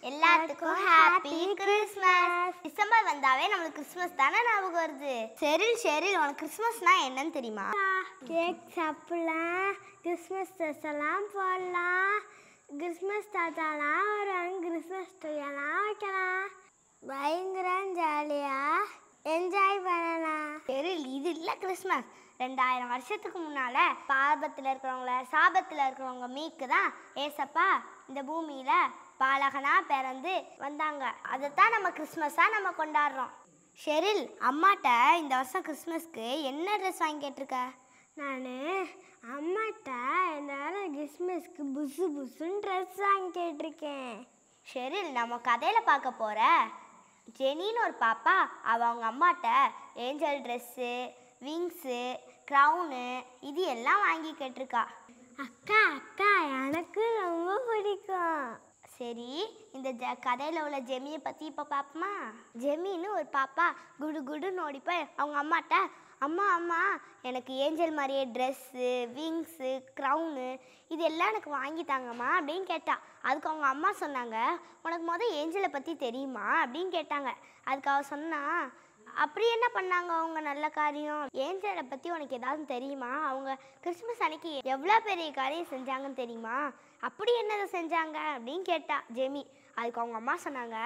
எல்லாருக்கும் happy Christmas December வந்தாவே நம்மளுக்கு கிறிஸ்மஸ் தானே ஞாபகம் வருது? செரில் ஷெரில் உனக்கு கிறிஸ்மஸ்னா என்னன்னு தெரியுமா? கேக் சாப்பிடலாம். கிறிஸ்மஸ் ட்ரெஸ் எல்லாம் போடலாம். கிறிஸ்மஸ் தாத்தாலாம் வரும் கிறிஸ்மஸ் ட்ரீயெல்லாம் வைக்கலாம். பயங்கர ஜாலியாக என்ஜாய் பண்ணலாம். இது இல்லை கிறிஸ்மஸ். ரெண்டாயிரம் வருஷத்துக்கு முன்னால பாபத்தில் இருக்கிறவங்கள சாபத்தில் இருக்கிறவங்க மீக்கு தான் ஏசப்பா இந்த பூமியில பாலகனா பிறந்து வந்தாங்க. அதைத்தான் நம்ம கிறிஸ்மஸாக நம்ம கொண்டாடுறோம். ஷெரில் அம்மாட்ட இந்த வருஷம் கிறிஸ்மஸ்க்கு என்ன ட்ரெஸ் வாங்கி கேட்டிருக்க? நான் அம்மாட்ட இந்த வாரம் கிறிஸ்மஸ்க்கு புசு புசுன்னு ட்ரெஸ் வாங்கி கேட்டிருக்கேன். ஷெரில் நம்ம கதையில் பார்க்க போகிற ஜெனின்னு ஒரு பாப்பா அவ அவங்க அம்மாட்ட ஏஞ்சல் ட்ரெஸ்ஸு விங்ஸு க்ரௌனு இது எல்லாம் வாங்கி கேட்டிருக்கா. அக்கா அக்கா எனக்கு ரொம்ப பிடிக்கும். சரி இந்த ஜ கதையில் உள்ள ஜெமியை பற்றி இப்போ பார்ப்போமா ஜெமின்னு ஒரு பாப்பா குடு குடுன்னு ஓடிப்போய் அவங்க அம்மாட்ட அம்மா அம்மா எனக்கு ஏஞ்சல் மாதிரியே ட்ரெஸ்ஸு விங்ஸு க்ரௌனு இது எல்லாம் எனக்கு வாங்கி தாங்கம்மா அப்படின்னு கேட்டா. அதுக்கு அவங்க அம்மா சொன்னாங்க உனக்கு மொதல் ஏஞ்சலை பற்றி தெரியுமா? அப்படின்னு கேட்டாங்க. அதுக்கு அவள் சொன்னா அப்படி என்ன பண்ணாங்க அவங்க நல்ல காரியம்? ஏஞ்சலை பற்றி உனக்கு ஏதாவது தெரியுமா? அவங்க கிறிஸ்மஸ் அன்னைக்கு எவ்வளோ பெரிய காரியம் செஞ்சாங்கன்னு தெரியுமா? அப்படி என்னதை செஞ்சாங்க? அப்படின்னு கேட்டா ஜெமி. அதுக்கு அவங்க அம்மா சொன்னாங்க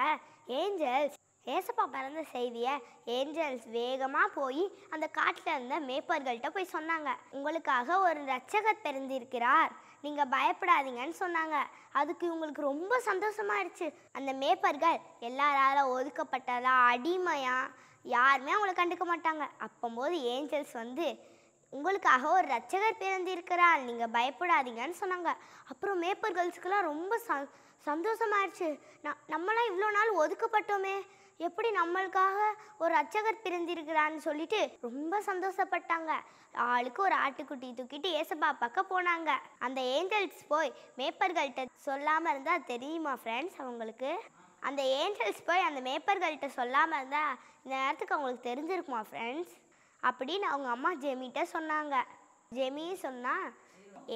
ஏஞ்சல்ஸ் ஏசப்பா பிறந்த செய்தியை ஏஞ்சல்ஸ் வேகமாக போய் அந்த காட்டில் இருந்த மேய்ப்பர்கள்ட்ட போய் சொன்னாங்க. உங்களுக்காக ஒரு ரட்சகர் பிறந்திருக்கிறார். நீங்கள் பயப்படாதீங்கன்னு சொன்னாங்க. அதுக்கு இவங்களுக்கு ரொம்ப சந்தோஷமாயிடுச்சு அந்த மேய்ப்பர்கள் எல்லாரால ஒதுக்கப்பட்டதா அடிமையாக யாருமே அவங்கள கண்டுக்க மாட்டாங்க. அப்போம்போது ஏஞ்சல்ஸ் வந்து உங்களுக்காக ஒரு ரட்சகர் பிறந்திருக்கிறார். நீங்கள் பயப்படாதீங்கன்னு சொன்னாங்க. அப்புறம் மேப்பர் ரொம்ப ச சந்தோஷமாயிடுச்சு நான் நம்மளாம் இவ்வளோ நாள் ஒதுக்கப்பட்டோமே. எப்படி நம்மளுக்காக ஒரு அர்ச்சகர் பிறந்திருக்கிறான்னு சொல்லிட்டு ரொம்ப சந்தோஷப்பட்டாங்க. ஆளுக்கு ஒரு ஆட்டுக்குட்டி தூக்கிட்டு ஏசப்பா பக்கம் போனாங்க. அந்த ஏஞ்சல்ஸ் போய் மேப்பர்கள்ட்ட சொல்லாமல் இருந்தால் தெரியுமா ஃப்ரெண்ட்ஸ் அவங்களுக்கு? அந்த ஏஞ்சல்ஸ் போய் அந்த மேப்பர்கள்ட்ட சொல்லாமல் இருந்தால் இந்த நேரத்துக்கு அவங்களுக்கு தெரிஞ்சிருக்குமா ஃப்ரெண்ட்ஸ் அப்படின்னு அவங்க அம்மா ஜெமிகிட்ட சொன்னாங்க. ஜெமி சொன்னா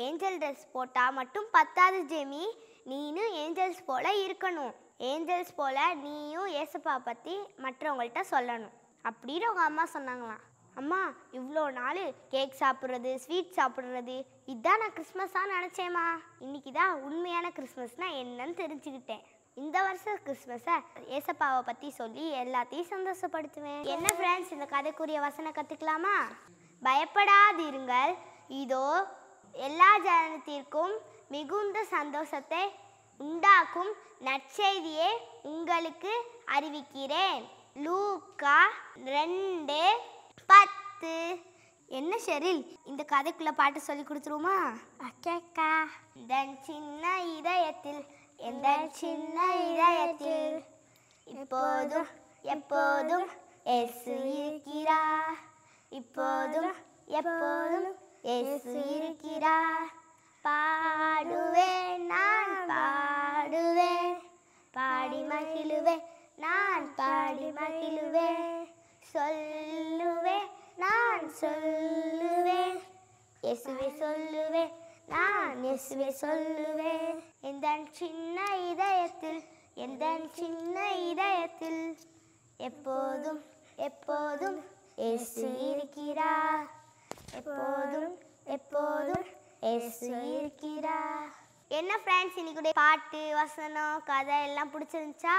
ஏஞ்சல் ட்ரெஸ் போட்டால் மட்டும் பத்தாது ஜெமி. நீனும் ஏஞ்சல்ஸ் போல இருக்கணும். ஏஞ்சல்ஸ் போல நீயும் ஏசப்பா பற்றி மற்றவங்கள்ட்ட சொல்லணும். அப்படின்னு அவங்க அம்மா சொன்னாங்களாம். அம்மா இவ்வளோ நாள் கேக் சாப்பிட்றது ஸ்வீட் சாப்பிட்றது இதான் நான் கிறிஸ்மஸாக நினச்சேம்மா. இன்னைக்கு தான் உண்மையான கிறிஸ்மஸ்னால் என்னன்னு தெரிஞ்சுக்கிட்டேன். இந்த வருஷம் கிறிஸ்மஸை ஏசப்பாவை பற்றி சொல்லி எல்லாத்தையும் சந்தோஷப்படுத்துவேன். என்ன ஃப்ரெண்ட்ஸ் இந்த கதைக்குரிய வசனம் கற்றுக்கலாமா பயப்படாதிருங்கள். இதோ எல்லா ஜனத்திற்கும் மிகுந்த சந்தோஷத்தை உண்டாக்கும் நற்செய்தியை உங்களுக்கு அறிவிக்கிறேன். லூக்கா ரெண்டு பத்து. என்ன ஷெரில்? இந்த கதைக்குள்ள பாட்டு சொல்லி கொடுத்துருவோமா? அக்கா இந்த சின்ன இதயத்தில் எந்த சின்ன இதயத்தில் இப்போதும் எப்போதும் இயேசு இருக்கிறார். இப்போதும் எப்போதும் இயேசு இருக்கிறார் பாடுவேன் நான் பாடுவேன் பாடி மகிழுவேன் நான் பாடி மகிழுவேன் சொல்லுவேன் நான் சொல்லுவேன் இயேசுவே சொல்லுவேன் நான் இயேசுவே சொல்லுவேன் எந்த சின்ன இதயத்தில் எந்த சின்ன இதயத்தில் எப்போதும் எப்போதும் இயேசு இருக்கிறார் எப்போதும் இயேசு இருக்கிறார். என்ன ஃப்ரெண்ட்ஸ் இன்னைக்கு பாட்டு வசனம் கதை எல்லாம் பிடிச்சிருந்துச்சா?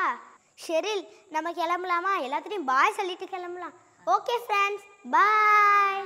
ஷெரில் நம்ம கிளம்பலாமா? எல்லாத்துலேயும் பாய் சொல்லிட்டு கிளம்பலாம். Okay friends bye